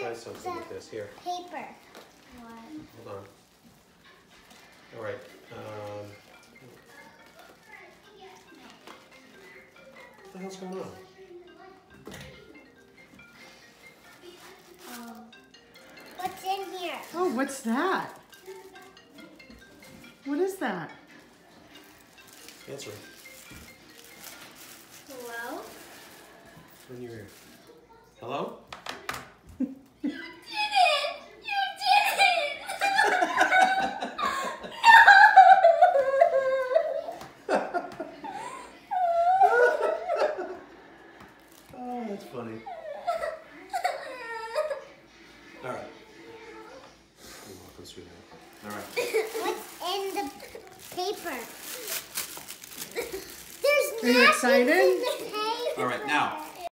try something with this. Here, Paper. What? hold on. All right. Um, what the hell's going on? Oh. What's in here? Oh, what's that? What is that? Answer. it. Hello? Turn your ear. Hello? Oh, that's funny. All right. You're welcome, sweetheart. All right. What's in the paper? There's Are you nothing excited? in the paper. All right, now,